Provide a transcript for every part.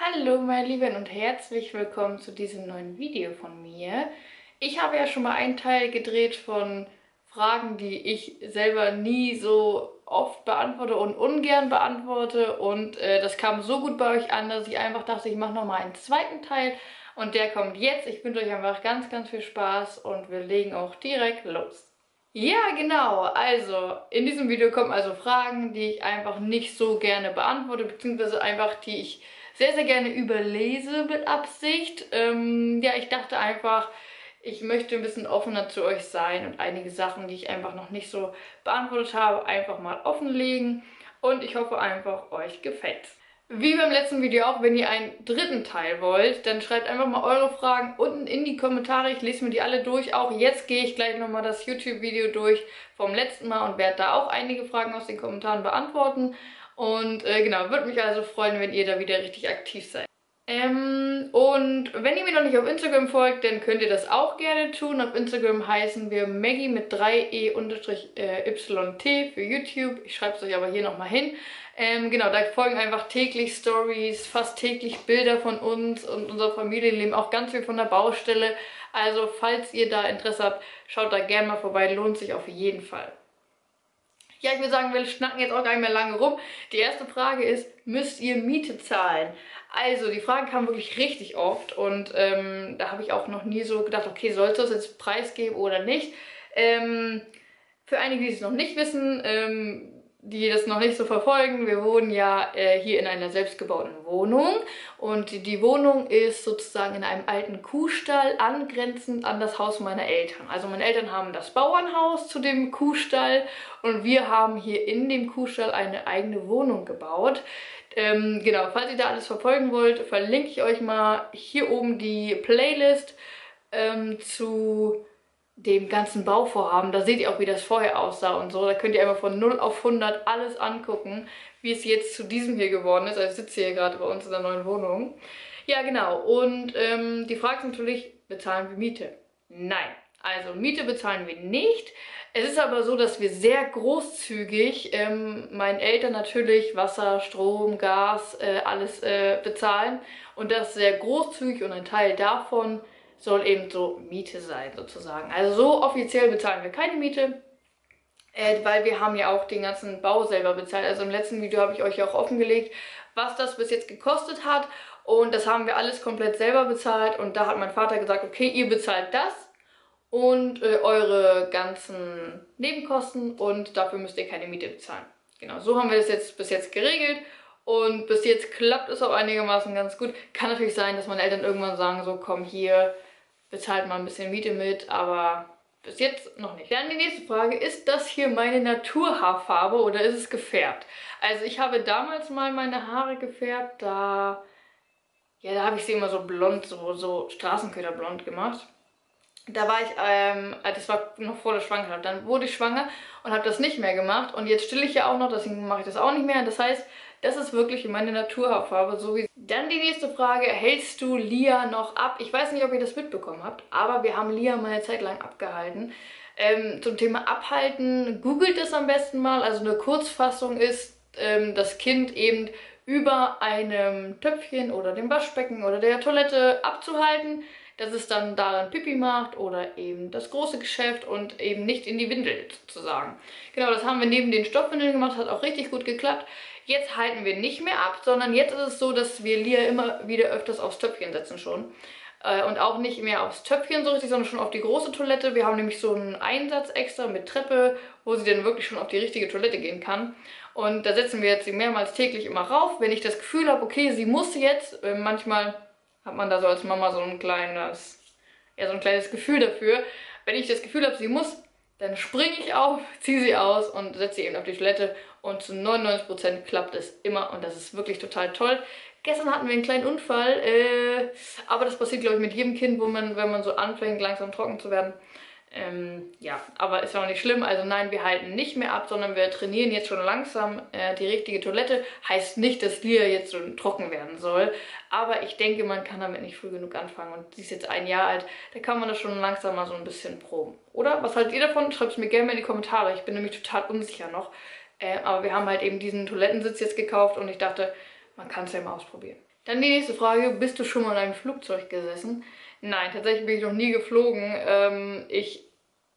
Hallo meine Lieben und herzlich willkommen zu diesem neuen Video von mir. Ich habe ja schon mal einen Teil gedreht von Fragen, die ich selber nie so oft beantworte und ungern beantworte und äh, das kam so gut bei euch an, dass ich einfach dachte, ich mache nochmal einen zweiten Teil und der kommt jetzt. Ich wünsche euch einfach ganz, ganz viel Spaß und wir legen auch direkt los. Ja, genau. Also, in diesem Video kommen also Fragen, die ich einfach nicht so gerne beantworte, beziehungsweise einfach, die ich sehr, sehr gerne überlese mit Absicht. Ähm, ja, ich dachte einfach, ich möchte ein bisschen offener zu euch sein und einige Sachen, die ich einfach noch nicht so beantwortet habe, einfach mal offenlegen. Und ich hoffe einfach, euch gefällt's. Wie beim letzten Video auch, wenn ihr einen dritten Teil wollt, dann schreibt einfach mal eure Fragen unten in die Kommentare. Ich lese mir die alle durch. Auch jetzt gehe ich gleich nochmal das YouTube-Video durch vom letzten Mal und werde da auch einige Fragen aus den Kommentaren beantworten. Und äh, genau, würde mich also freuen, wenn ihr da wieder richtig aktiv seid. Ähm, und wenn ihr mir noch nicht auf Instagram folgt, dann könnt ihr das auch gerne tun. Auf Instagram heißen wir Maggie mit 3e-yt für YouTube. Ich schreibe es euch aber hier nochmal hin. Ähm, genau, da folgen einfach täglich Stories, fast täglich Bilder von uns und unser Familienleben, auch ganz viel von der Baustelle. Also falls ihr da Interesse habt, schaut da gerne mal vorbei, lohnt sich auf jeden Fall. Ja, ich würde sagen, wir schnacken jetzt auch gar nicht mehr lange rum. Die erste Frage ist, müsst ihr Miete zahlen? Also, die Frage kam wirklich richtig oft und ähm, da habe ich auch noch nie so gedacht, okay, sollte es jetzt preisgeben oder nicht? Ähm, für einige, die es noch nicht wissen, ähm, die das noch nicht so verfolgen, wir wohnen ja äh, hier in einer selbstgebauten Wohnung und die Wohnung ist sozusagen in einem alten Kuhstall angrenzend an das Haus meiner Eltern. Also meine Eltern haben das Bauernhaus zu dem Kuhstall und wir haben hier in dem Kuhstall eine eigene Wohnung gebaut. Ähm, genau, falls ihr da alles verfolgen wollt, verlinke ich euch mal hier oben die Playlist ähm, zu dem ganzen Bauvorhaben. Da seht ihr auch, wie das vorher aussah und so. Da könnt ihr einfach von 0 auf 100 alles angucken, wie es jetzt zu diesem hier geworden ist. Also ich sitze hier gerade bei uns in der neuen Wohnung. Ja, genau. Und ähm, die Frage ist natürlich, bezahlen wir Miete? Nein. Also Miete bezahlen wir nicht. Es ist aber so, dass wir sehr großzügig ähm, meinen Eltern natürlich Wasser, Strom, Gas, äh, alles äh, bezahlen. Und das sehr großzügig und ein Teil davon soll eben so Miete sein sozusagen. Also so offiziell bezahlen wir keine Miete, äh, weil wir haben ja auch den ganzen Bau selber bezahlt. Also im letzten Video habe ich euch ja auch offengelegt, was das bis jetzt gekostet hat. Und das haben wir alles komplett selber bezahlt. Und da hat mein Vater gesagt, okay, ihr bezahlt das und äh, eure ganzen Nebenkosten und dafür müsst ihr keine Miete bezahlen. Genau, so haben wir das jetzt bis jetzt geregelt. Und bis jetzt klappt es auch einigermaßen ganz gut. Kann natürlich sein, dass meine Eltern irgendwann sagen, so komm hier, bezahlt mal ein bisschen Miete mit, aber bis jetzt noch nicht. Dann die nächste Frage, ist das hier meine Naturhaarfarbe oder ist es gefärbt? Also ich habe damals mal meine Haare gefärbt, da, ja, da habe ich sie immer so blond, so, so Straßenköderblond gemacht. Da war ich, ähm, das war noch vor der Schwangerschaft, dann wurde ich schwanger und habe das nicht mehr gemacht und jetzt stille ich ja auch noch, deswegen mache ich das auch nicht mehr. Das heißt, das ist wirklich meine Naturhaarfarbe, so wie... Dann die nächste Frage, hältst du Lia noch ab? Ich weiß nicht, ob ihr das mitbekommen habt, aber wir haben Lia mal eine Zeit lang abgehalten. Ähm, zum Thema Abhalten, googelt es am besten mal. Also eine Kurzfassung ist, ähm, das Kind eben über einem Töpfchen oder dem Waschbecken oder der Toilette abzuhalten, dass es dann daran Pipi macht oder eben das große Geschäft und eben nicht in die Windel sozusagen. Genau, das haben wir neben den Stoffwindeln gemacht, hat auch richtig gut geklappt. Jetzt halten wir nicht mehr ab, sondern jetzt ist es so, dass wir Lia immer wieder öfters aufs Töpfchen setzen schon. Äh, und auch nicht mehr aufs Töpfchen so richtig, sondern schon auf die große Toilette. Wir haben nämlich so einen Einsatz extra mit Treppe, wo sie dann wirklich schon auf die richtige Toilette gehen kann. Und da setzen wir jetzt sie mehrmals täglich immer rauf. Wenn ich das Gefühl habe, okay, sie muss jetzt, äh, manchmal hat man da so als Mama so ein kleines, ja, so ein kleines Gefühl dafür. Wenn ich das Gefühl habe, sie muss, dann springe ich auf, ziehe sie aus und setze sie eben auf die Toilette und zu 99% klappt es immer und das ist wirklich total toll. Gestern hatten wir einen kleinen Unfall, äh, aber das passiert glaube ich mit jedem Kind, wo man, wenn man so anfängt langsam trocken zu werden. Ähm, ja, aber ist auch nicht schlimm. Also nein, wir halten nicht mehr ab, sondern wir trainieren jetzt schon langsam äh, die richtige Toilette. Heißt nicht, dass Lia jetzt so trocken werden soll. Aber ich denke, man kann damit nicht früh genug anfangen. Und sie ist jetzt ein Jahr alt. Da kann man das schon langsam mal so ein bisschen proben. Oder? Was haltet ihr davon? Schreibt es mir gerne mal in die Kommentare. Ich bin nämlich total unsicher noch. Äh, aber wir haben halt eben diesen Toilettensitz jetzt gekauft und ich dachte, man kann es ja mal ausprobieren. Dann die nächste Frage, bist du schon mal in einem Flugzeug gesessen? Nein, tatsächlich bin ich noch nie geflogen. Ähm, ich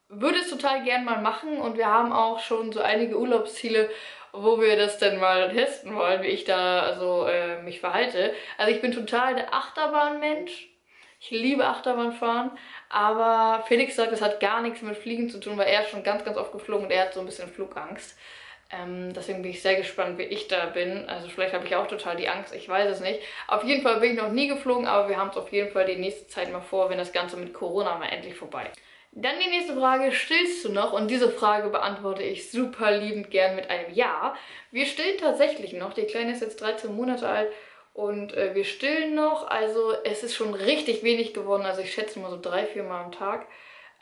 würde es total gern mal machen und wir haben auch schon so einige Urlaubsziele, wo wir das denn mal testen wollen, wie ich da also äh, mich verhalte. Also ich bin total der Achterbahnmensch. Ich liebe Achterbahnfahren, aber Felix sagt, das hat gar nichts mit Fliegen zu tun, weil er ist schon ganz, ganz oft geflogen und er hat so ein bisschen Flugangst. Ähm, deswegen bin ich sehr gespannt, wie ich da bin. Also vielleicht habe ich auch total die Angst, ich weiß es nicht. Auf jeden Fall bin ich noch nie geflogen, aber wir haben es auf jeden Fall die nächste Zeit mal vor, wenn das Ganze mit Corona mal endlich vorbei ist. Dann die nächste Frage, stillst du noch? Und diese Frage beantworte ich super liebend gern mit einem Ja. Wir stillen tatsächlich noch. Die Kleine ist jetzt 13 Monate alt und äh, wir stillen noch. Also es ist schon richtig wenig geworden. Also ich schätze mal so drei, vier Mal am Tag.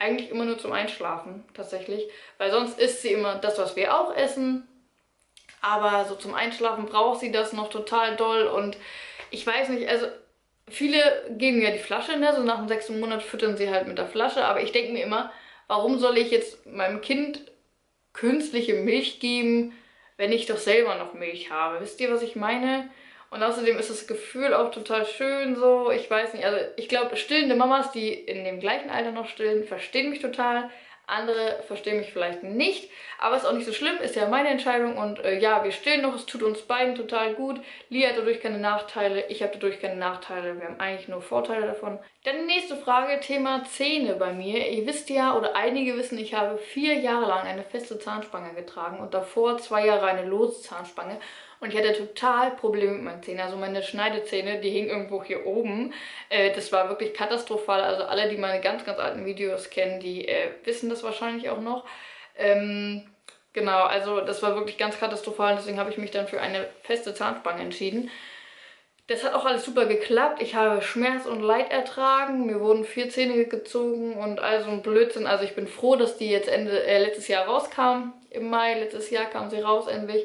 Eigentlich immer nur zum Einschlafen tatsächlich. Weil sonst isst sie immer das, was wir auch essen. Aber so zum Einschlafen braucht sie das noch total doll. Und ich weiß nicht, also Viele geben ja die Flasche, ne? so nach dem sechsten Monat füttern sie halt mit der Flasche. Aber ich denke mir immer, warum soll ich jetzt meinem Kind künstliche Milch geben, wenn ich doch selber noch Milch habe? Wisst ihr, was ich meine? Und außerdem ist das Gefühl auch total schön so. Ich weiß nicht, also ich glaube, stillende Mamas, die in dem gleichen Alter noch stillen, verstehen mich total. Andere verstehen mich vielleicht nicht, aber ist auch nicht so schlimm, ist ja meine Entscheidung und äh, ja, wir stillen noch, es tut uns beiden total gut. Lia hat dadurch keine Nachteile, ich habe dadurch keine Nachteile, wir haben eigentlich nur Vorteile davon. Dann nächste Frage, Thema Zähne bei mir. Ihr wisst ja, oder einige wissen, ich habe vier Jahre lang eine feste Zahnspange getragen und davor zwei Jahre eine lose Zahnspange. Und ich hatte total Probleme mit meinen Zähnen. Also meine Schneidezähne, die hingen irgendwo hier oben. Äh, das war wirklich katastrophal. Also alle, die meine ganz, ganz alten Videos kennen, die äh, wissen das wahrscheinlich auch noch. Ähm, genau, also das war wirklich ganz katastrophal. Deswegen habe ich mich dann für eine feste Zahnspange entschieden. Das hat auch alles super geklappt. Ich habe Schmerz und Leid ertragen. Mir wurden vier Zähne gezogen und all so ein Blödsinn. Also ich bin froh, dass die jetzt Ende äh, letztes Jahr rauskam. Im Mai letztes Jahr kam sie raus endlich.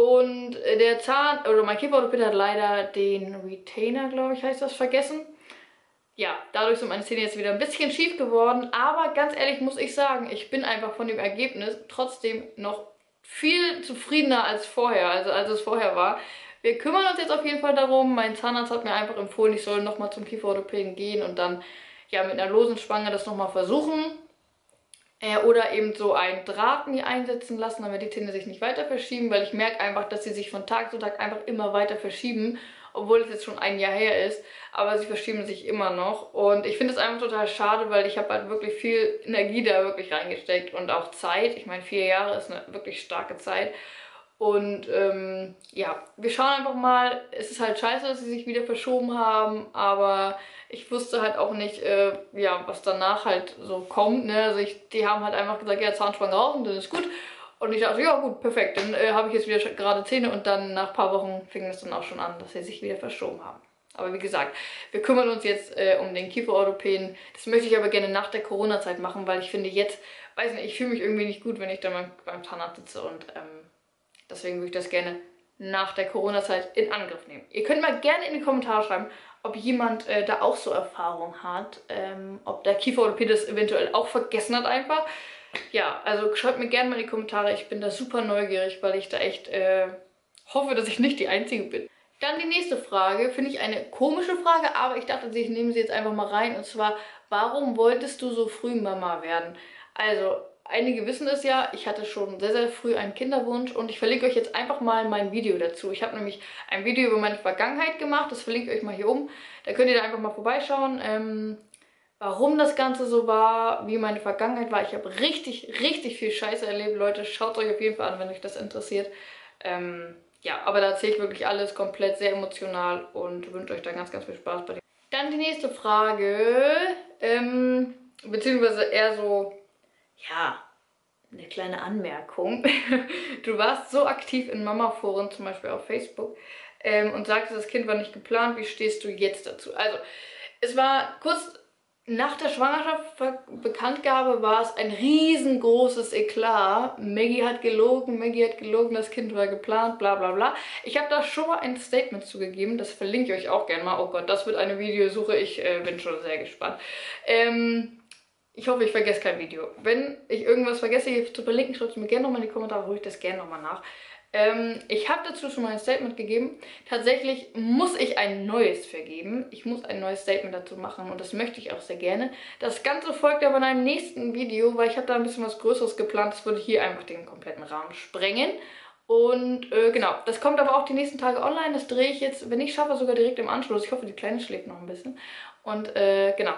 Und der Zahn, oder mein Kieferorthopäde hat leider den Retainer, glaube ich, heißt das, vergessen. Ja, dadurch sind meine Zähne jetzt wieder ein bisschen schief geworden. Aber ganz ehrlich muss ich sagen, ich bin einfach von dem Ergebnis trotzdem noch viel zufriedener als vorher, also als es vorher war. Wir kümmern uns jetzt auf jeden Fall darum. Mein Zahnarzt hat mir einfach empfohlen, ich soll nochmal zum Kieferorthopäden gehen und dann ja mit einer losen Spange das nochmal versuchen. Äh, oder eben so ein Draht mir einsetzen lassen, damit die Zähne sich nicht weiter verschieben, weil ich merke einfach, dass sie sich von Tag zu Tag einfach immer weiter verschieben, obwohl es jetzt schon ein Jahr her ist, aber sie verschieben sich immer noch. Und ich finde es einfach total schade, weil ich habe halt wirklich viel Energie da wirklich reingesteckt und auch Zeit, ich meine vier Jahre ist eine wirklich starke Zeit und ähm, ja, wir schauen einfach mal. Es ist halt scheiße, dass sie sich wieder verschoben haben, aber ich wusste halt auch nicht, äh, ja, was danach halt so kommt. Ne? Also ich, die haben halt einfach gesagt, ja, Zahnspange raus und dann ist gut. Und ich dachte, ja gut, perfekt, dann äh, habe ich jetzt wieder gerade Zähne und dann nach ein paar Wochen fing es dann auch schon an, dass sie sich wieder verschoben haben. Aber wie gesagt, wir kümmern uns jetzt äh, um den Kieferorthopäden. Das möchte ich aber gerne nach der Corona-Zeit machen, weil ich finde jetzt, weiß nicht, ich fühle mich irgendwie nicht gut, wenn ich dann beim, beim Zahnarzt sitze und ähm, Deswegen würde ich das gerne nach der Corona-Zeit in Angriff nehmen. Ihr könnt mal gerne in die Kommentare schreiben, ob jemand äh, da auch so Erfahrung hat, ähm, ob der Kieferorthopäde das eventuell auch vergessen hat einfach. Ja, also schreibt mir gerne mal in die Kommentare. Ich bin da super neugierig, weil ich da echt äh, hoffe, dass ich nicht die Einzige bin. Dann die nächste Frage, finde ich eine komische Frage, aber ich dachte, ich nehme sie jetzt einfach mal rein. Und zwar, warum wolltest du so früh Mama werden? Also, Einige wissen es ja, ich hatte schon sehr, sehr früh einen Kinderwunsch und ich verlinke euch jetzt einfach mal mein Video dazu. Ich habe nämlich ein Video über meine Vergangenheit gemacht, das verlinke ich euch mal hier oben. Da könnt ihr da einfach mal vorbeischauen, ähm, warum das Ganze so war, wie meine Vergangenheit war. Ich habe richtig, richtig viel Scheiße erlebt, Leute. Schaut euch auf jeden Fall an, wenn euch das interessiert. Ähm, ja, aber da erzähle ich wirklich alles komplett sehr emotional und wünsche euch da ganz, ganz viel Spaß bei dem. Dann die nächste Frage, ähm, beziehungsweise eher so ja, eine kleine Anmerkung. Du warst so aktiv in Mama-Foren, zum Beispiel auf Facebook, ähm, und sagtest, das Kind war nicht geplant. Wie stehst du jetzt dazu? Also, es war kurz nach der Schwangerschaftsbekanntgabe war es ein riesengroßes Eklat. Maggie hat gelogen, Maggie hat gelogen, das Kind war geplant, bla bla bla. Ich habe da schon mal ein Statement zugegeben, das verlinke ich euch auch gerne mal. Oh Gott, das wird eine Videosuche, ich äh, bin schon sehr gespannt. Ähm, ich hoffe, ich vergesse kein Video. Wenn ich irgendwas vergesse hier zu verlinken, schreibt es mir gerne nochmal in die Kommentare, ruhig das gerne nochmal nach. Ähm, ich habe dazu schon mal ein Statement gegeben. Tatsächlich muss ich ein neues vergeben. Ich muss ein neues Statement dazu machen und das möchte ich auch sehr gerne. Das Ganze folgt aber in einem nächsten Video, weil ich habe da ein bisschen was Größeres geplant. Das würde hier einfach den kompletten Rahmen sprengen. Und äh, genau, das kommt aber auch die nächsten Tage online. Das drehe ich jetzt, wenn ich schaffe, sogar direkt im Anschluss. Ich hoffe, die Kleine schläft noch ein bisschen. Und äh, genau,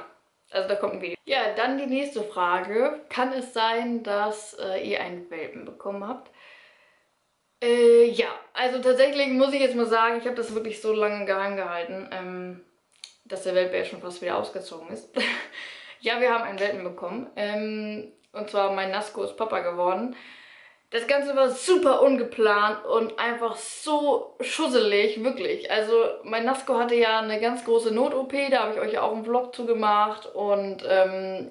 also da kommt ein Video. Ja, dann die nächste Frage. Kann es sein, dass äh, ihr einen Welpen bekommen habt? Äh, ja, also tatsächlich muss ich jetzt mal sagen, ich habe das wirklich so lange geheim gehalten, ähm, dass der Welpe ja schon fast wieder ausgezogen ist. ja, wir haben einen Welpen bekommen. Ähm, und zwar mein Nasco ist Papa geworden. Das Ganze war super ungeplant und einfach so schusselig, wirklich. Also mein Nasco hatte ja eine ganz große Not-OP, da habe ich euch ja auch einen Vlog zugemacht und ähm,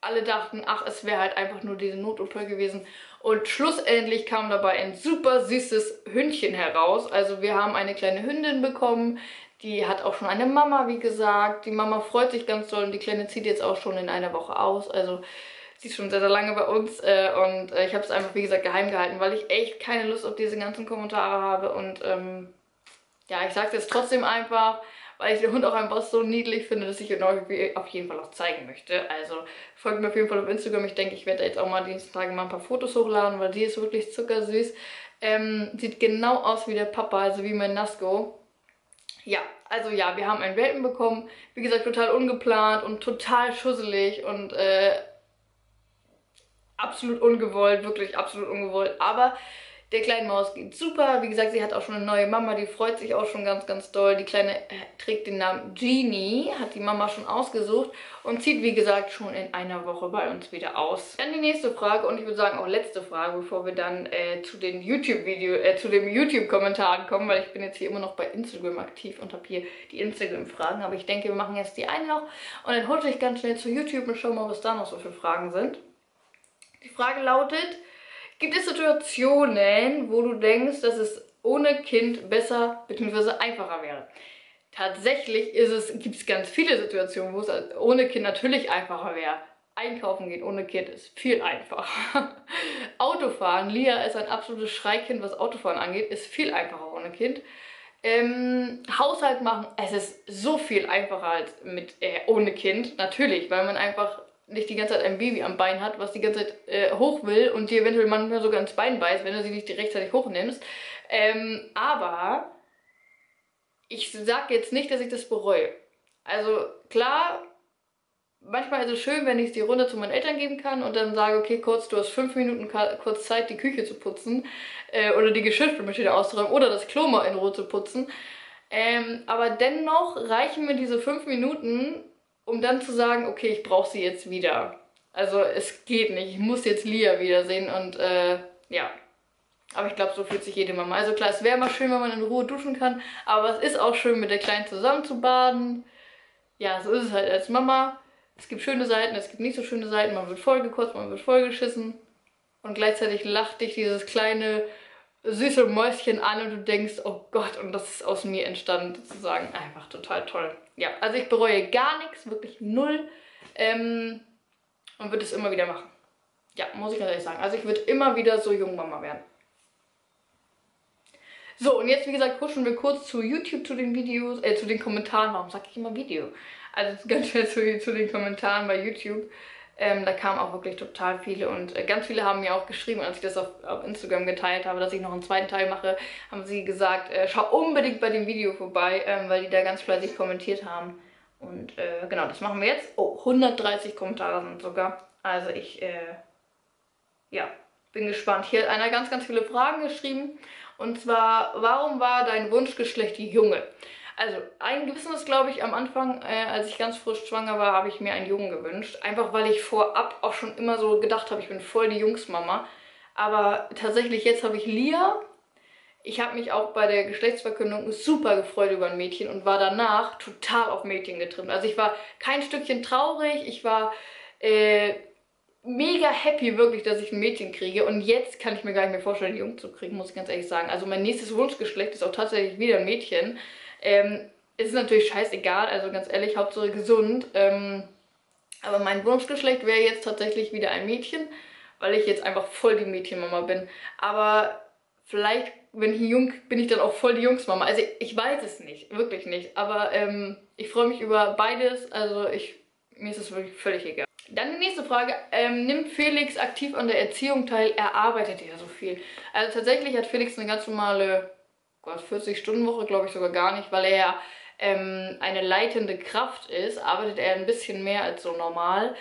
alle dachten, ach, es wäre halt einfach nur diese Not-OP gewesen. Und schlussendlich kam dabei ein super süßes Hündchen heraus. Also wir haben eine kleine Hündin bekommen. Die hat auch schon eine Mama, wie gesagt. Die Mama freut sich ganz doll und die Kleine zieht jetzt auch schon in einer Woche aus. Also sie ist schon sehr, sehr lange bei uns. Äh, und äh, ich habe es einfach, wie gesagt, geheim gehalten, weil ich echt keine Lust auf diese ganzen Kommentare habe. Und ähm, ja, ich sage es jetzt trotzdem einfach weil ich den Hund auch einfach so niedlich finde, dass ich ihn euch auf jeden Fall auch zeigen möchte. Also folgt mir auf jeden Fall auf Instagram. Ich denke, ich werde jetzt auch mal die nächsten Tage mal ein paar Fotos hochladen, weil die ist wirklich zuckersüß. Ähm, sieht genau aus wie der Papa, also wie mein Nasco. Ja, also ja, wir haben einen Welpen bekommen. Wie gesagt, total ungeplant und total schusselig und äh, absolut ungewollt, wirklich absolut ungewollt. Aber der kleinen Maus geht super. Wie gesagt, sie hat auch schon eine neue Mama, die freut sich auch schon ganz, ganz doll. Die Kleine äh, trägt den Namen Genie, hat die Mama schon ausgesucht und zieht, wie gesagt, schon in einer Woche bei uns wieder aus. Dann die nächste Frage und ich würde sagen auch letzte Frage, bevor wir dann äh, zu den YouTube-Video, äh, zu den YouTube-Kommentaren kommen, weil ich bin jetzt hier immer noch bei Instagram aktiv und habe hier die Instagram-Fragen. Aber ich denke, wir machen jetzt die eine noch und dann hole ich ganz schnell zu YouTube und schau mal, was da noch so für Fragen sind. Die Frage lautet, Gibt es Situationen, wo du denkst, dass es ohne Kind besser bzw. einfacher wäre? Tatsächlich gibt es ganz viele Situationen, wo es ohne Kind natürlich einfacher wäre. Einkaufen gehen ohne Kind ist viel einfacher. Autofahren, Lia ist ein absolutes Schreikind, was Autofahren angeht, ist viel einfacher ohne Kind. Ähm, Haushalt machen, es ist so viel einfacher als mit äh, ohne Kind, natürlich, weil man einfach nicht die ganze Zeit ein Baby am Bein hat, was die ganze Zeit äh, hoch will und dir eventuell manchmal sogar ins Bein beißt, wenn du sie nicht rechtzeitig hochnimmst. Ähm, aber ich sage jetzt nicht, dass ich das bereue. Also klar, manchmal ist es schön, wenn ich die Runde zu meinen Eltern geben kann und dann sage, okay, kurz, du hast fünf Minuten kurz Zeit, die Küche zu putzen äh, oder die Geschirrspülmaschine auszuräumen oder das Klo mal in Ruhe zu putzen. Ähm, aber dennoch reichen mir diese fünf Minuten, um dann zu sagen, okay, ich brauche sie jetzt wieder. Also es geht nicht, ich muss jetzt Lia wiedersehen und äh, ja. Aber ich glaube, so fühlt sich jede Mama. Also klar, es wäre mal schön, wenn man in Ruhe duschen kann, aber es ist auch schön, mit der Kleinen zusammen zu baden. Ja, so ist es halt als Mama. Es gibt schöne Seiten, es gibt nicht so schöne Seiten. Man wird vollgekotzt, man wird vollgeschissen. Und gleichzeitig lacht dich dieses kleine süße Mäuschen an und du denkst, oh Gott, und das ist aus mir entstanden, sozusagen. Einfach total toll. Ja, also ich bereue gar nichts, wirklich null. Ähm, und würde es immer wieder machen. Ja, muss ich ganz ehrlich sagen. Also ich würde immer wieder so Jungmama werden. So, und jetzt, wie gesagt, pushen wir kurz zu YouTube, zu den Videos, äh, zu den Kommentaren. Warum sage ich immer Video? Also ganz schnell zu, zu den Kommentaren bei YouTube. Ähm, da kamen auch wirklich total viele und äh, ganz viele haben mir auch geschrieben, als ich das auf, auf, Instagram geteilt habe, dass ich noch einen zweiten Teil mache, haben sie gesagt, äh, schau unbedingt bei dem Video vorbei, ähm, weil die da ganz fleißig kommentiert haben. Und äh, genau, das machen wir jetzt. Oh, 130 Kommentare sind sogar. Also ich, äh, ja, bin gespannt. Hier hat einer ganz, ganz viele Fragen geschrieben. Und zwar, warum war dein Wunschgeschlecht Junge? Also, ein gewisses, glaube ich, am Anfang, äh, als ich ganz frisch schwanger war, habe ich mir einen Jungen gewünscht. Einfach weil ich vorab auch schon immer so gedacht habe, ich bin voll die Jungsmama. Aber tatsächlich, jetzt habe ich Lia. Ich habe mich auch bei der Geschlechtsverkündung super gefreut über ein Mädchen und war danach total auf Mädchen getrimmt. Also ich war kein Stückchen traurig, ich war äh, mega happy wirklich, dass ich ein Mädchen kriege. Und jetzt kann ich mir gar nicht mehr vorstellen, einen Jungen zu kriegen, muss ich ganz ehrlich sagen. Also mein nächstes Wunschgeschlecht ist auch tatsächlich wieder ein Mädchen. Ähm, ist natürlich scheißegal, also ganz ehrlich, Hauptsache gesund. Ähm, aber mein Wunschgeschlecht wäre jetzt tatsächlich wieder ein Mädchen, weil ich jetzt einfach voll die Mädchenmama bin. Aber vielleicht, wenn ich jung bin, ich dann auch voll die Jungsmama. Also ich weiß es nicht, wirklich nicht. Aber ähm, ich freue mich über beides. Also ich, mir ist es wirklich völlig egal. Dann die nächste Frage. Ähm, nimmt Felix aktiv an der Erziehung teil? Er arbeitet ja so viel. Also tatsächlich hat Felix eine ganz normale 40-Stunden-Woche, glaube ich sogar gar nicht, weil er ja ähm, eine leitende Kraft ist, arbeitet er ein bisschen mehr als so normal.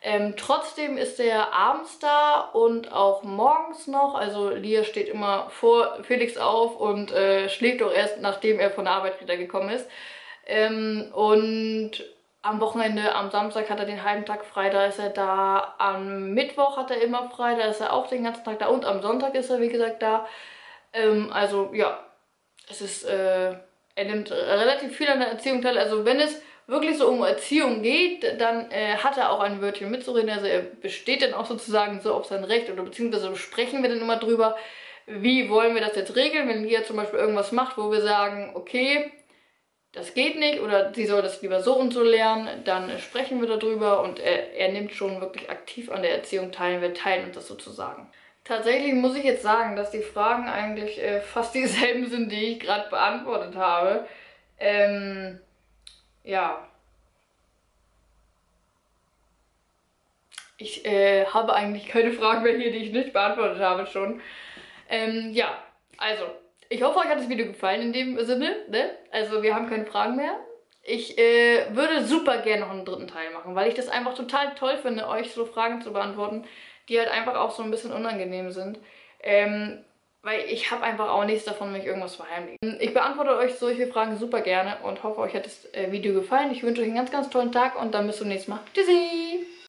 Ähm, trotzdem ist er abends da und auch morgens noch. Also Lia steht immer vor Felix auf und äh, schläft auch erst, nachdem er von der Arbeit wieder gekommen ist. Ähm, und am Wochenende, am Samstag hat er den halben Tag frei, da ist er da. Am Mittwoch hat er immer frei, da ist er auch den ganzen Tag da. Und am Sonntag ist er, wie gesagt, da. Ähm, also ja, es ist, äh, er nimmt relativ viel an der Erziehung teil. Also wenn es wirklich so um Erziehung geht, dann äh, hat er auch ein Wörtchen mitzureden. Also er besteht dann auch sozusagen so auf sein Recht oder beziehungsweise sprechen wir dann immer drüber, wie wollen wir das jetzt regeln, wenn Lia zum Beispiel irgendwas macht, wo wir sagen, okay, das geht nicht oder sie soll das lieber so und so lernen, dann sprechen wir darüber und er, er nimmt schon wirklich aktiv an der Erziehung teil. Wir teilen uns das sozusagen. Tatsächlich muss ich jetzt sagen, dass die Fragen eigentlich äh, fast dieselben sind, die ich gerade beantwortet habe. Ähm, ja. Ich äh, habe eigentlich keine Fragen mehr hier, die ich nicht beantwortet habe schon. Ähm, ja, also, ich hoffe, euch hat das Video gefallen in dem Sinne. Ne? Also, wir haben keine Fragen mehr. Ich äh, würde super gerne noch einen dritten Teil machen, weil ich das einfach total toll finde, euch so Fragen zu beantworten, die halt einfach auch so ein bisschen unangenehm sind. Ähm, weil ich habe einfach auch nichts davon, wenn ich irgendwas verheimliche. Ich beantworte euch solche Fragen super gerne und hoffe, euch hat das äh, Video gefallen. Ich wünsche euch einen ganz, ganz tollen Tag und dann bis zum nächsten Mal. Tschüssi!